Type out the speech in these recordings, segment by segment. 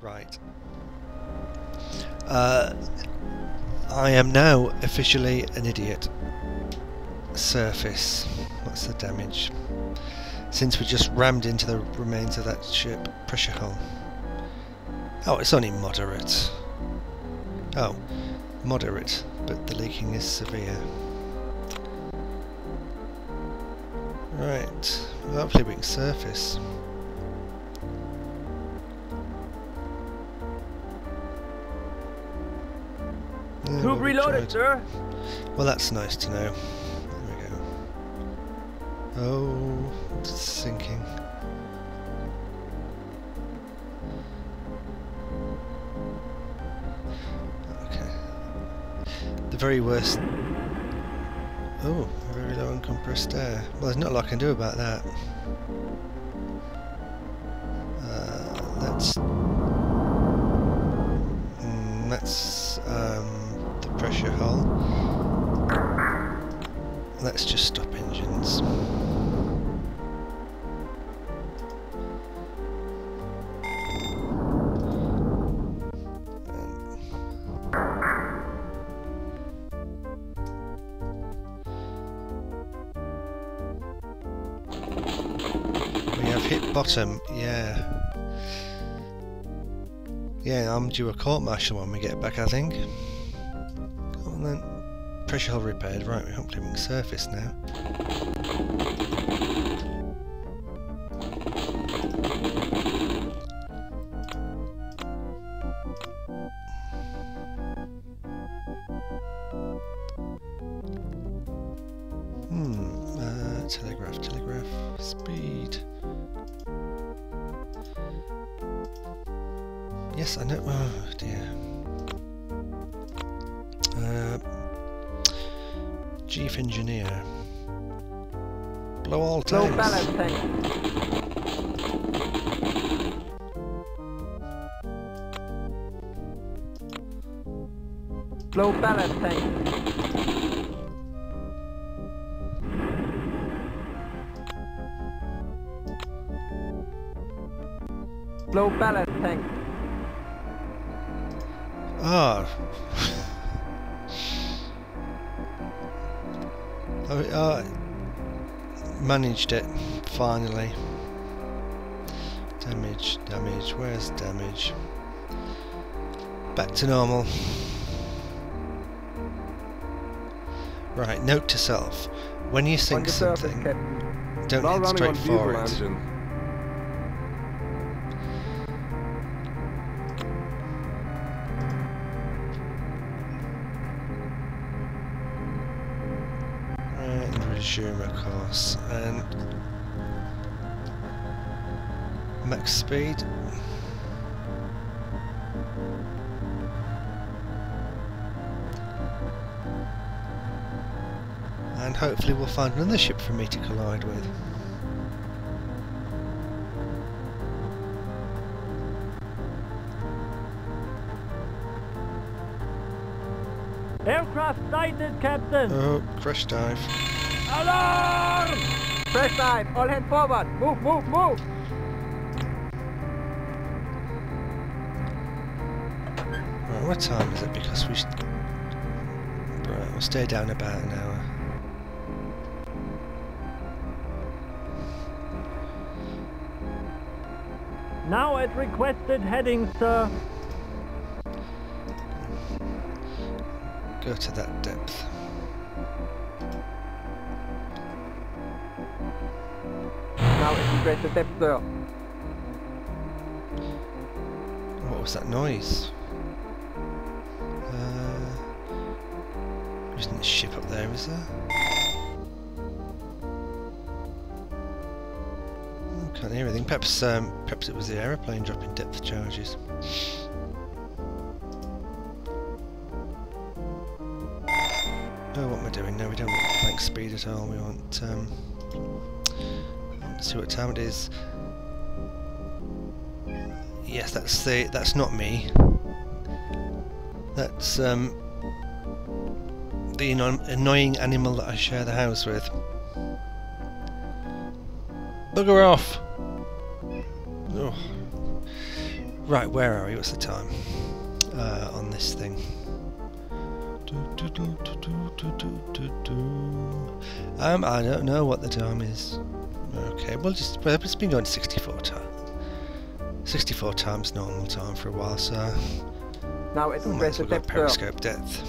Right. Uh, I am now officially an idiot. Surface. What's the damage? Since we just rammed into the remains of that ship. Pressure hull. Oh, it's only moderate. Oh, moderate, but the leaking is severe. Right, well, hopefully we can surface. Yeah, well, Tube we reloaded, sir. Well, that's nice to know. There we go. Oh, it's sinking. Okay. The very worst. Oh, very low on compressed air. Well, there's not a lot I can do about that. Uh, let's. Mm, that's um, pressure hull. Let's just stop engines. Um, we have hit bottom, yeah. Yeah, I'm due a court martial when we get back, I think. On then. Pressure hull repaired, right, we're hopefully we surface now. Hmm, uh, telegraph, telegraph, speed. Yes, I know. Oh dear. Chief engineer. Blow all tanks. balance tank. Low balance tank. Low balance tank. Ah. oh, uh, managed it finally. Damage, damage. Where's damage? Back to normal. Right. Note to self: when you think something, don't head straight for it. Of course. And max speed. And hopefully we'll find another ship for me to collide with. Aircraft sighted, Captain. Oh, crash dive. Alarm! Press dive. All hands forward. Move, move, move. Right, what time is it? Because we... St right, we'll stay down about an hour. Now at requested heading, sir. Go to that depth. Depth, sir. What was that noise? Uh, there isn't a ship up there, is there? Oh, can't hear anything. Perhaps, um, perhaps it was the aeroplane dropping depth charges. Oh, what am I doing? No, we don't want flank speed at all. We want. Um, see what time it is. Yes, that's the. That's not me. That's um, the annoying animal that I share the house with. Bugger off! Oh. Right, where are we? What's the time uh, on this thing? Um, I don't know what the time is. Okay, well, just well, it's been going 64 times. 64 times normal time for a while, so Now at we might as well request go depth, periscope depth.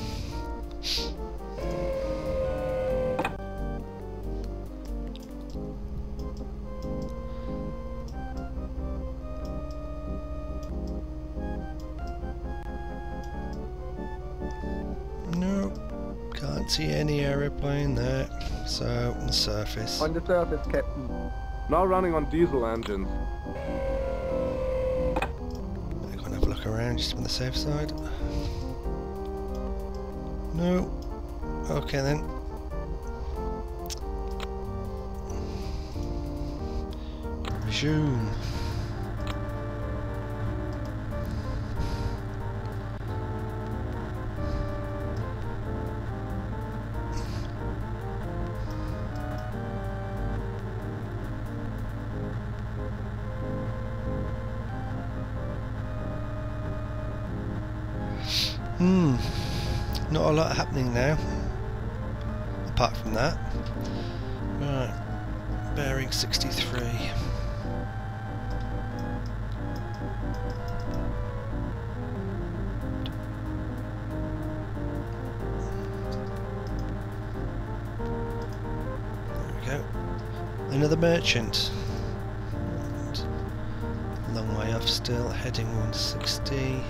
Can't see any aeroplane there. So, on the surface. On the surface, Captain. Now running on diesel engines. To have a look around just on the safe side. No. Okay then. Resume. A lot happening now. Apart from that. Right. Bearing 63. There we go. Another merchant. Long way off still, heading 160.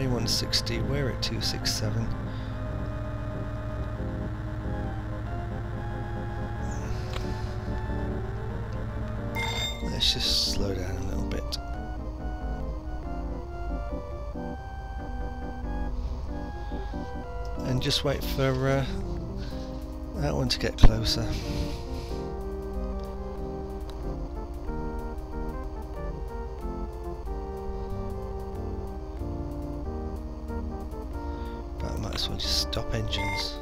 2160, we're at 267. Let's just slow down a little bit. And just wait for uh, that one to get closer. I might just stop engines.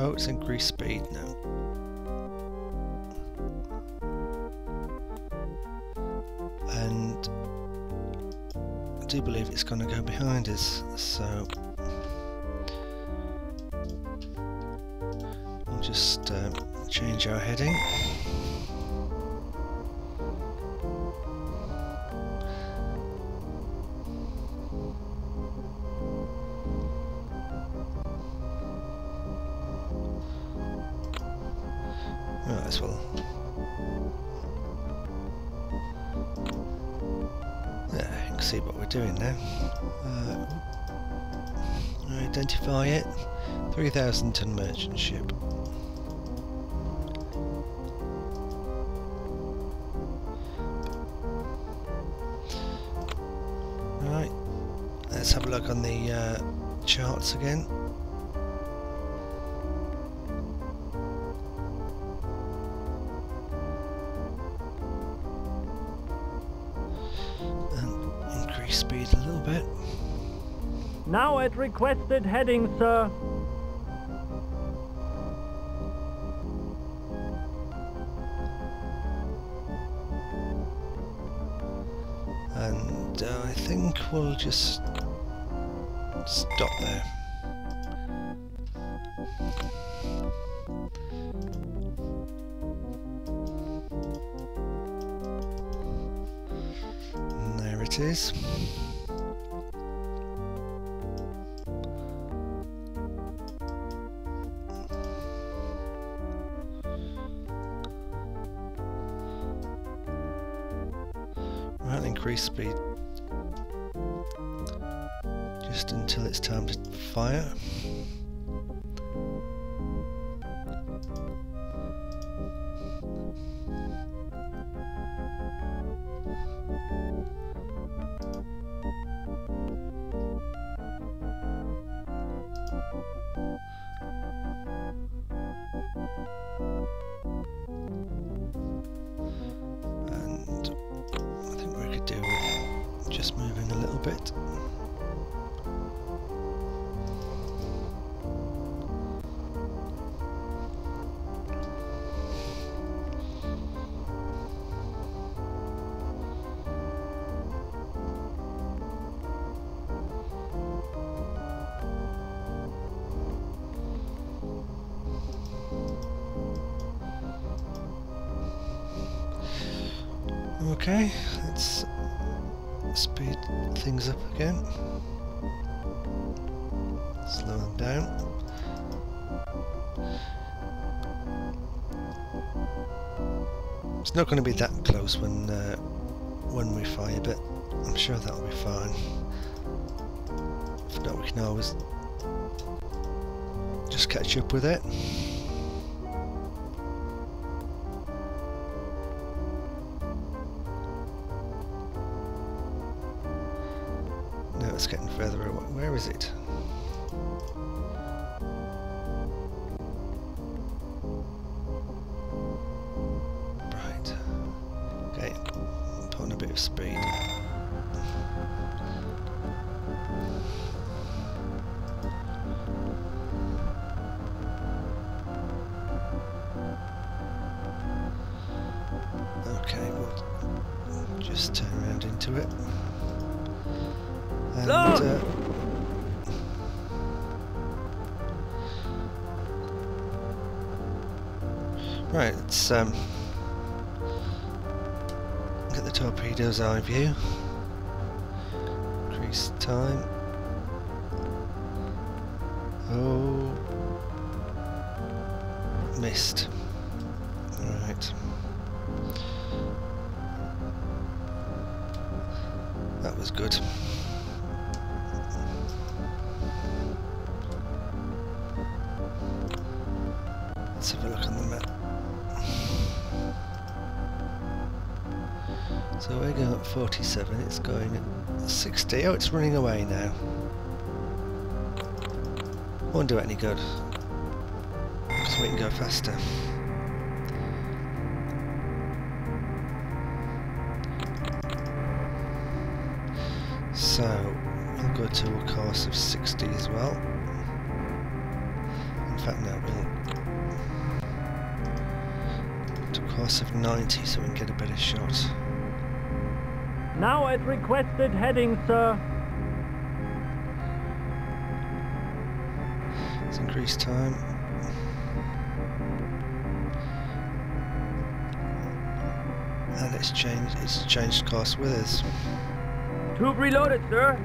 Oh, it's increased speed now. And I do believe it's going to go behind us, so we'll just um, change our heading. Yeah, you can see what we're doing now. Uh, identify it. 3,000 ton merchant ship. Right, let's have a look on the uh, charts again. Requested heading, sir. And uh, I think we'll just stop there. There it is. increase speed just until it's time to fire. Little bit. Okay, let's speed things up again. Slow them down. It's not going to be that close when uh, when we fire, but I'm sure that'll be fine. If not, we can always just catch up with it. It's getting further away. Where is it? Right. Okay. Put on a bit of speed. Okay, we'll just turn around into it. And, uh, right, let's um, get the torpedoes eye view. Increase time. Oh, missed. Right. That was good. It's going at 60. Oh, it's running away now. Won't do it any good. Because we can go faster. So, we'll go to a course of 60 as well. In fact, no, we'll to a course of 90 so we can get a better shot. Now at requested heading, sir. Let's increase time. And it's changed it's changed course with us. Tube reloaded, sir.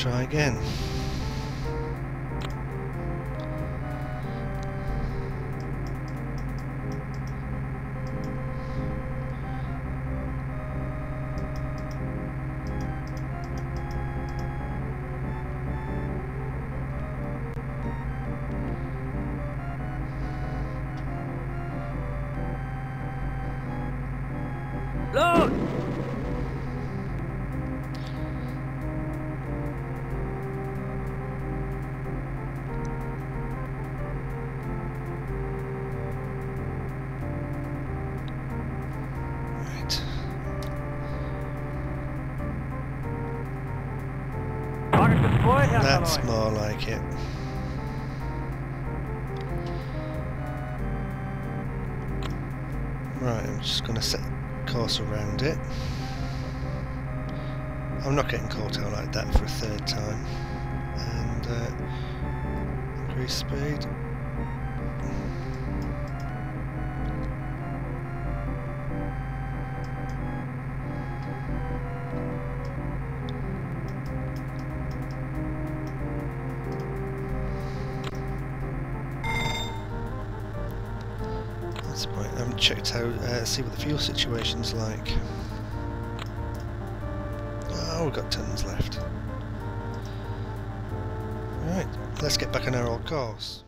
Try again. That's more like it. Right, I'm just going to set course around it. I'm not getting caught out like that for a third time. And uh, increase speed. Haven't checked out, uh, see what the fuel situation's like. Oh, we've got tons left. Right, let's get back on our old course.